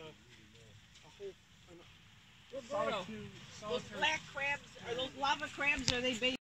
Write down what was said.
uh, a whole. An, solitude, solitary. Those black crabs, are those lava crabs, are they bait?